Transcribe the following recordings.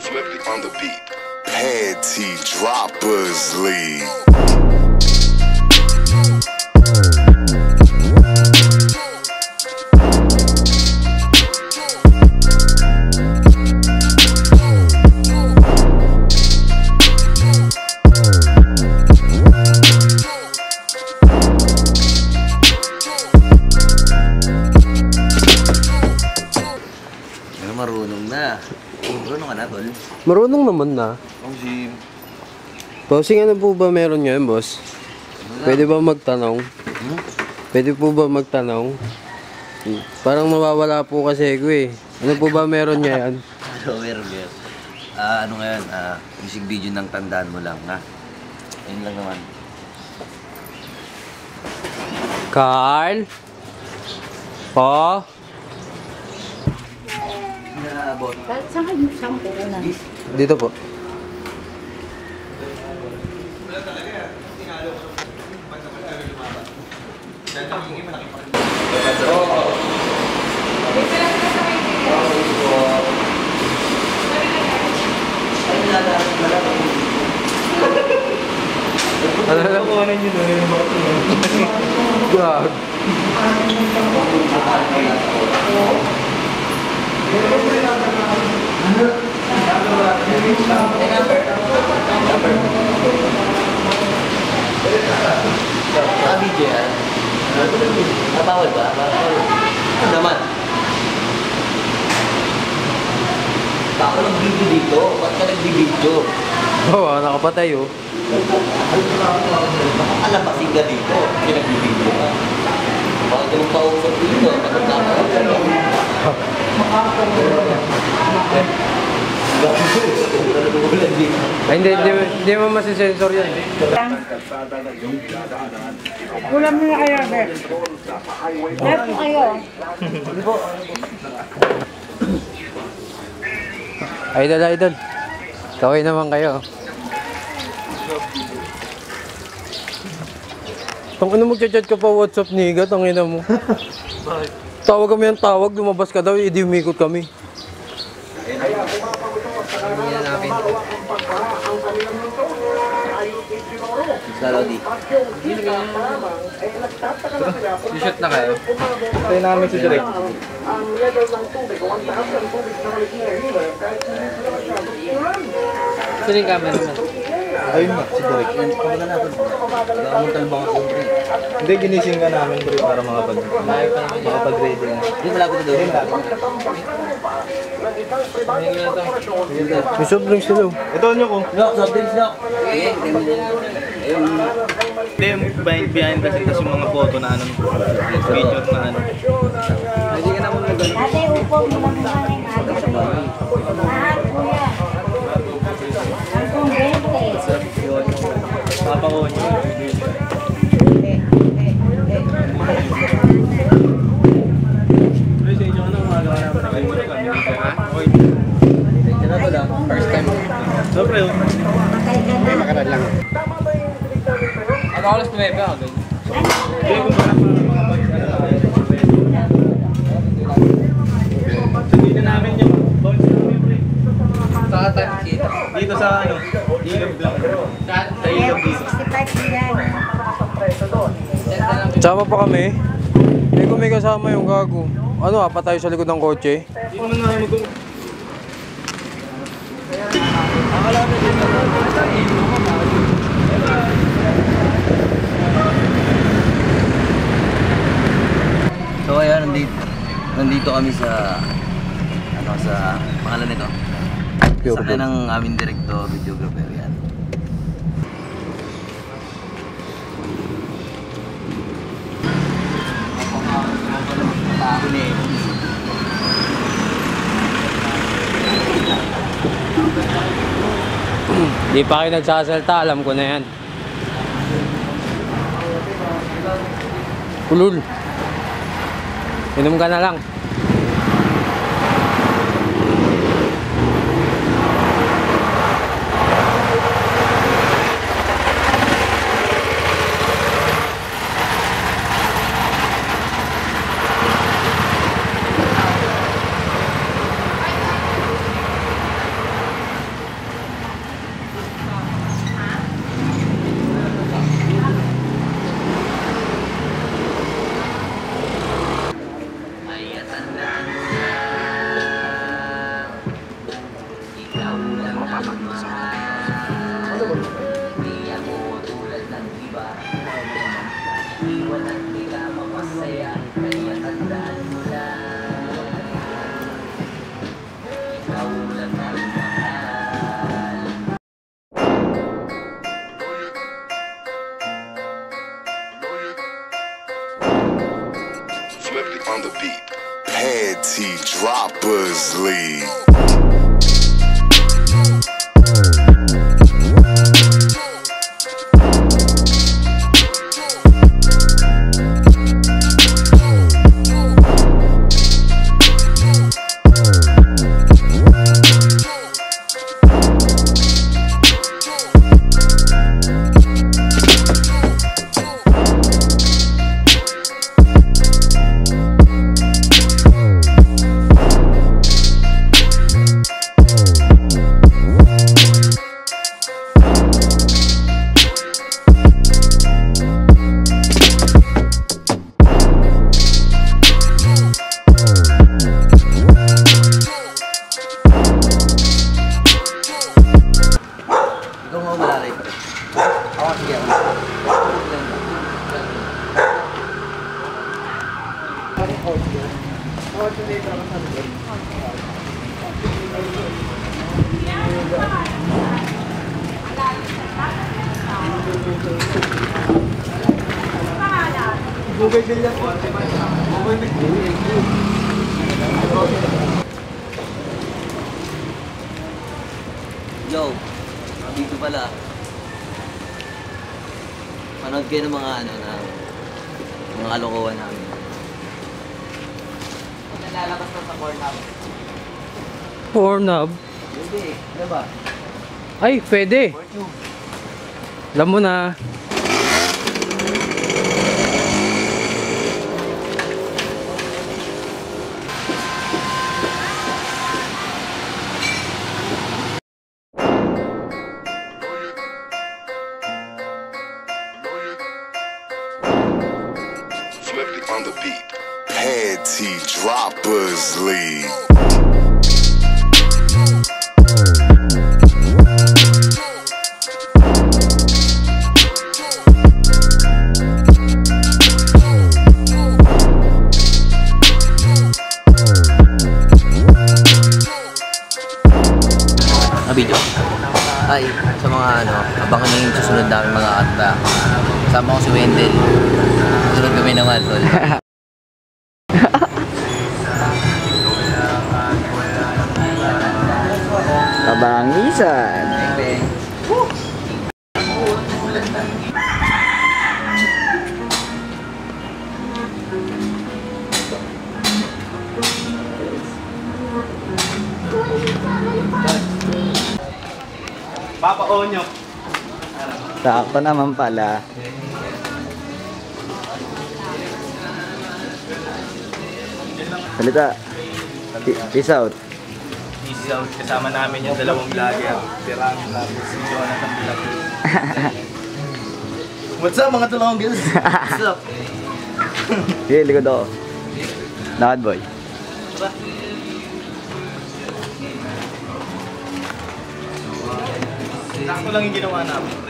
Flippy on the beat. Panty Droppers League. Naman na. Ang sim. Bossing, ano po ba meron ngayon, boss? Pwede ba magtanong? Hmm? Pwede po ba magtanong? Parang nawawala po kasi ako eh. Ano po ba meron ngayon? Ano, meron, meron. Ah, ano ngayon? Ah, music video ng tandaan mo lang, ha? Ayun lang naman. Carl? Po? Saan kayo saan po na? Dito po. Ano na video yan. Ah, bawal ba? Bawal. Ano naman? Baka nag-video dito. Ba't ka nag-video? Oo, oh, nakapatay oh. Baka alabasin ka dito. Hindi nag-video ka. Baka ka mong kausap dito. Nakagkakaroon ka. Ulan dito. Ay, hindi, hindi, hindi mo masisensor yan. Ulam na kayo, Bert. Lahat po kayo. Idol, idol. Kaway naman kayo. Tang ano magchat-chat ka pa WhatsApp niga, tang ina mo. Tawag kami ang tawag, lumabas ka daw, hindi umikot kami. Lalo di. Shoot na kayo. Tayo namin si Direk. Sino yung camera naman? Ayun na, si Direk. Kumbaga natin. Gawang talbang ako. Hindi, ginising ka namin bro para makapag makapag-ready na. Hindi malapit na doon. May soft drinks nila. oh. Ito nyo ko. Lock, soft drinks, lock. Eh, Hindi, yung behind, behind kasi kasi yung mga photo na ano, picture na ano. Hindi ka naman nag Ate, upo mo lang muna yung ate. Lahat, kuya. Ang kumbente. Papa ko nyo. Pre, sa inyo Ba? Hindi, kung para Dito namin yung bounce namin, pre. Dito sa ano, ilog lang. Sa ilog dito. 65 yan. Sama pa kami. Hindi ko may kasama yung gago. Ano, apat tayo sa likod ng kotse. Hindi mo na mag So ayan, nandito, nandito kami sa ano sa pangalan nito. Sa akin ng aming direkto videographer yan. Di pa kayo nagsasalta, alam ko na yan. Ulul. Inom ka na lang. Yo, dito pala. Manood kayo ng mga ano na mga kalokohan namin. Nalalabas na sa Pornhub. Pornhub. Hindi, ano ba? Ay, pwede. Alam mo na. Buzzley. Sakto naman pala. Salita. Pe- Peace out. Peace out. Kasama namin yung dalawang vlogger. Tirang tapos si Jonathan Bilapur. What's up mga tulonggis? What's up? Sige, likod ako. Lakad boy. Sakto lang yung ginawa namin.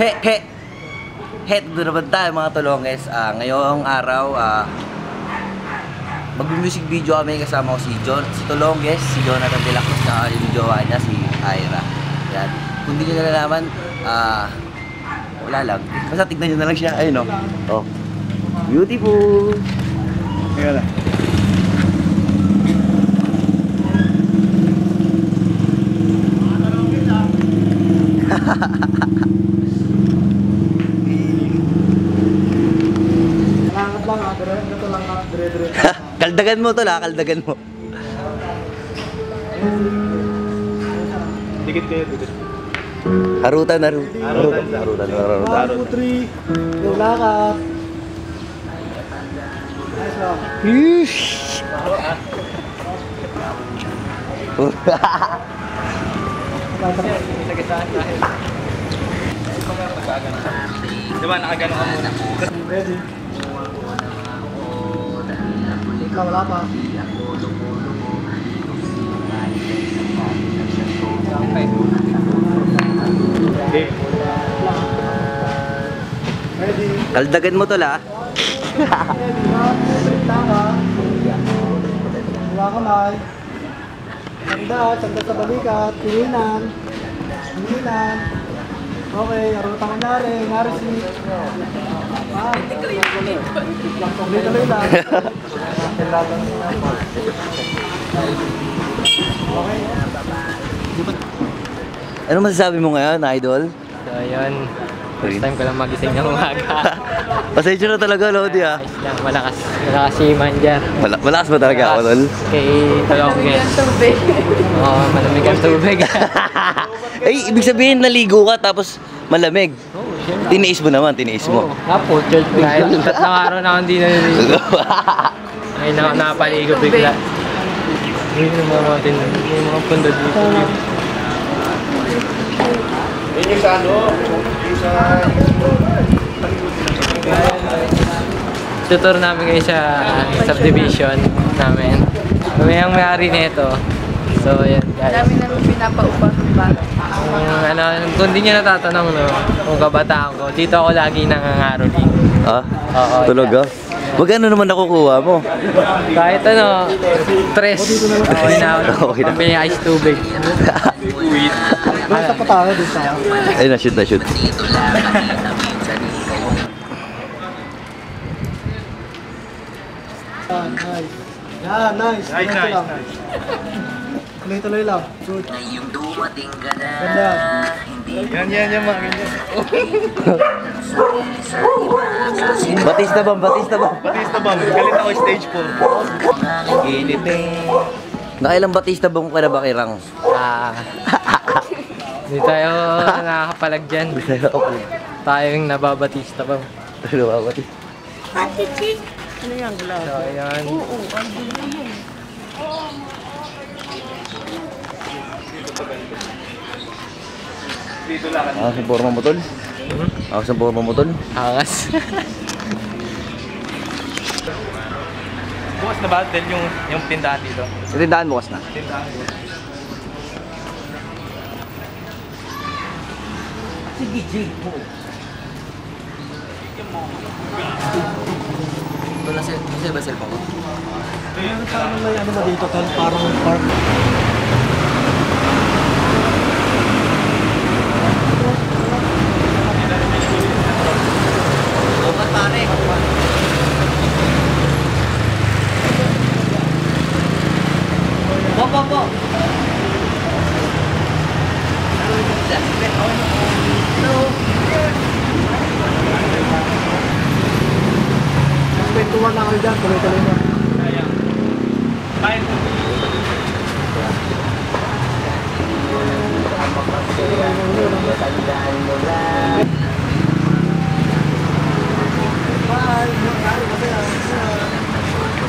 He, he! He, doon naman tayo mga tulonges. Ah, ngayong araw, ah, mag-music video kami kasama ko si John, si Tulonges, si Jonathan De La Cruz, na yung jowa niya, si Ira. Yan. Kung hindi nyo nalalaman, ah, wala lang. Basta tignan nyo na lang siya. Ayun o. Oh. Beautiful. Tingnan na. Nakakad lang ha, pero ito lang kaldagan mo to la, kaldagan mo. Dikit kayo, dikit. Harutan, harutan. Harutan, harutan, harutan. Di ba, nakagano ka muna. Kaldagan mo to la. Wala kamay. Sanda, sanda sa balikat, tinginan. Tinginan. Okay, arutang nari, nari si... Ah, tuloy-tuloy lang. Ano masasabi mo ngayon, idol? So, yun. First time ko lang magising ng umaga. Pasensya na talaga, Lodi ah. Ayos lang, malakas. Malakas si Manjar. Wala, malakas ba talaga ako, Tol? Kay Talongges. Oo, malamig ang tubig. Eh, ibig sabihin naligo ka tapos malamig. Oo, syempre. Tiniis mo naman, tiniis mo. Oo, Apo, church Dahil tatlong araw na hindi naliligo. Ngayon na napaligo bigla. Yun yung mga mountain, yung mga pundo dito. Tutor namin kayo sa subdivision namin. Kami ang may-ari nito. So, yan guys. Dami namin pinapaupa pa. Kung ano, kung di nyo natatanong no, kung kabataan ko, dito ako lagi nangangaroling. ah? Oo, Talaga? Magkano naman nakukuha mo? Kahit ano, tres. Okay na. Okay na. Pambili ice tubig. Basta pa tayo dito. Ay, na-shoot, na-shoot. Ah, nice. Yeah, nice. Nice, nice, nice. Tuloy-tuloy lang. Good. Ganda. Yan, yan, yan, mga ganyan. Batista bam, Batista bam. Batista ba? Galit ako stage 4. Init eh. Nakailang Batista bam ka na ba kay Rang? Ah. Hindi tayo nakakapalag dyan. Tayo yung nababatista pa. Ano ba, Batista? Ate Chick! So, ayan. Oo, andi na yun. Dito lang. Ah, sa forma mo, Tol? Ah, sa forma mo, Tol? Angas. Bukas na ba din yung, yung tindahan dito? Tindahan bukas na. Tindahan. Wala sa, wala sa ba cellphone ko? Parang may ano ba dito, tol? Parang park. Opat pare. Po, po, po. Kwentuhan lang kayo dyan. Tuloy-tuloy lang. Kain po.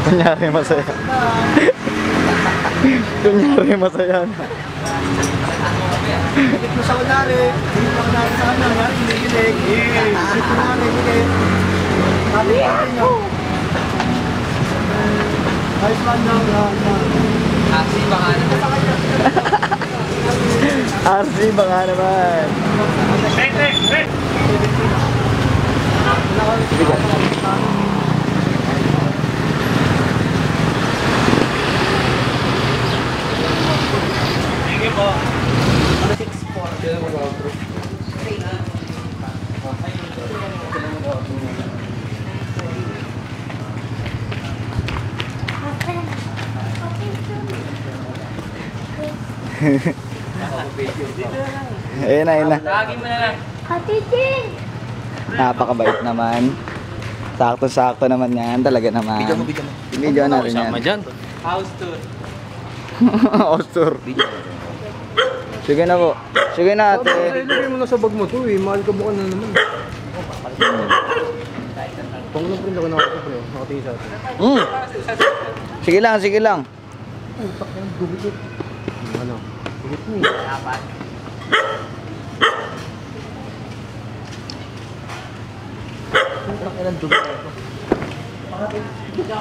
Kunyari masaya. Kunyari masaya na. Higit mo sa kunwari. Higit mo kunwari sa kanya. Kunwari, kinikilig. Higit mo. Sabi. Ayos daw. RC baka naman. Hey, hey, hey! Sige po. Ayun na, ayun na. Lagi mo na lang. Ate Chick! Napakabait naman. Sakto-sakto naman yan. Talaga naman. Video mo, video mo. Video na rin yan. Dyan. House tour. Video mo. Sige na po. Sige na ate. Ilagay mo na sa bag mo to eh. Mahal ka bukan na naman. Pang na print ako nakakita pre. Nakatingin sa atin. Mm. Sige lang, sige lang. Ano? Higit mo eh.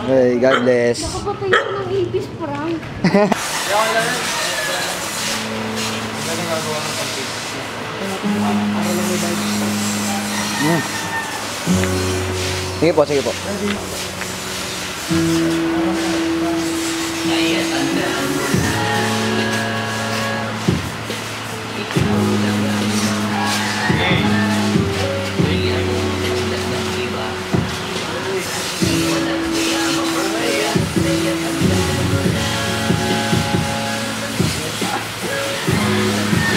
Hey, God bless. Nakapatay ko ng ibis prank. Mm. Sige po, sige po.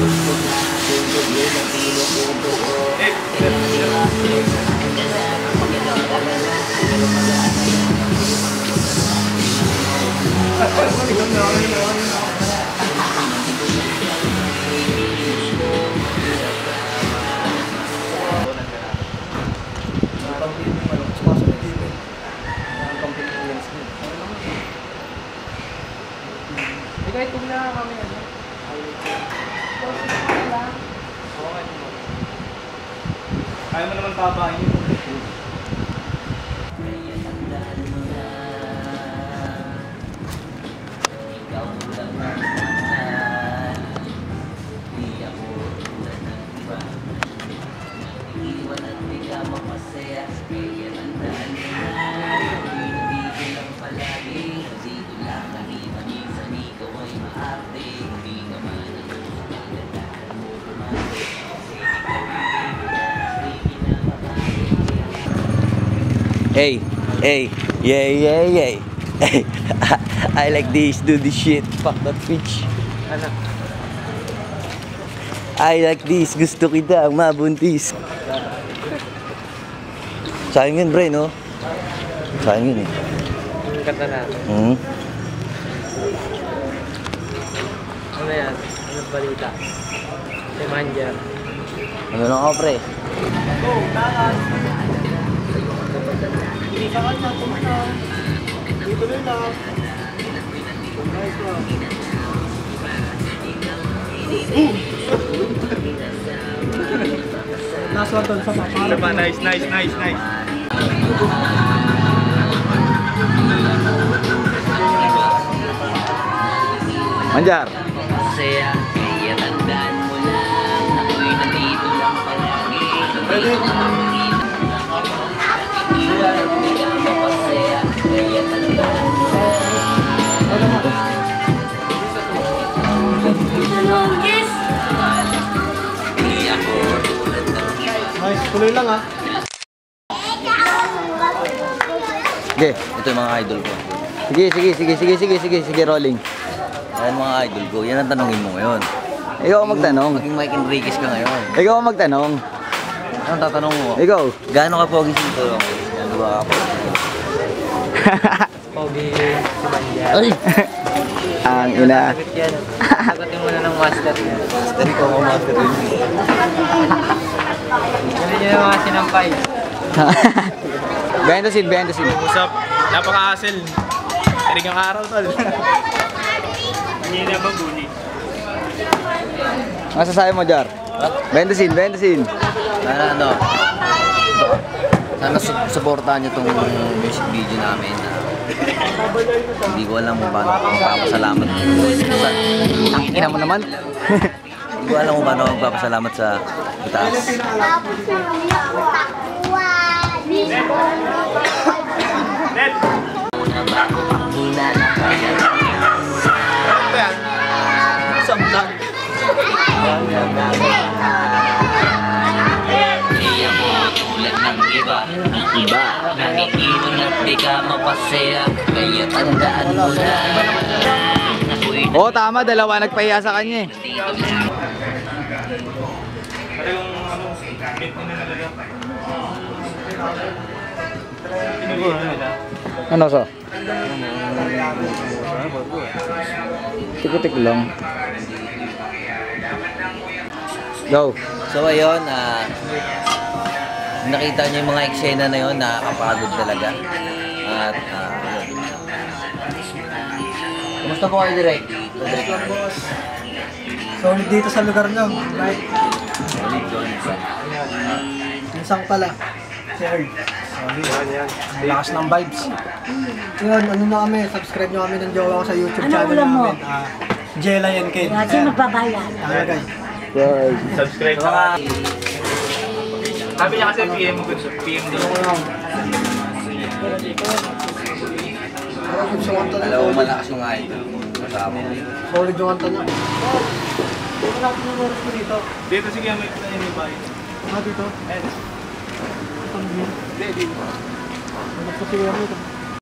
yan. Ikaw Hey, hey, yeah, yeah, yeah. Hey, I like this, do this shit. Fuck that bitch. Ano? I like this, gusto kita, mabuntis. Sayang yun, bre, no? Sayang yun, eh. Kanta natin. Hmm? Ano yan? Ano balita? Si Manja. Ano lang ako, pre? Last one doon sa papa. Nice, nice, nice, nice. Manjar. Masaya, kaya tandaan mo lang Ako'y nandito lang palagi Yes! Nice. Tuloy lang ah. Sige. Ito yung mga idol ko Sige, sige, sige, sige, sige, sige, sige, rolling. Ayan mga idol ko, yan ang tanongin mo ngayon Ikaw ang magtanong. Maging Mike Enriquez ka ngayon Ikaw ang magtanong. Anong tatanong mo? Ikaw. Gaano ka pogi si Tito? Ano ba ka pogi? Pogi si Manja. Ay. ang ina. Sagot yan. Sagutin mo na ng master niya. Master ko ako master rin Ano niya yung mga sinampay? behind the scene, behind the scene. Usap. Napaka-hassle. Tirig ang araw, tol. Hindi na ba buli? Masasabi mo, Jar? Behind the scene, behind the scene. Sana ano, sana su- supportahan niyo tong music video namin na hindi ko alam kung paano kung papasalamat. Sa, Ang ina mo naman. hindi ko alam kung paano magpapasalamat sa Mataas. Iba. Nangiiwan at di ka mapasaya. Kaya tandaan mo na. Oo, tama. Dalawa nagpahiya sa kanya eh. Ano, so? Tikutik lang. Go. So ayun, ah nakita niyo yung mga eksena na yun, nakakapagod talaga. At yun. Kumusta po kayo direct? Direct. Solid dito sa lugar nyo. Right? Solid, solid. Isang pala. Earl. Solid. Ang lakas ng vibes. Yun, ano na kami, subscribe nyo kami ng jowa ko sa YouTube Ano channel ulam mo? namin. Ah, Jela yan Kid. Kasi magbabayad. Tama guys. Subscribe So, mga Sabi niya kasi PM mo gusto. PM din. Solid sa kanta alam mo malakas yung idol. Kasama mo. Solid yung kanta niya. Dito sige, may may bahay. Ah, dito. Eh, Thank you.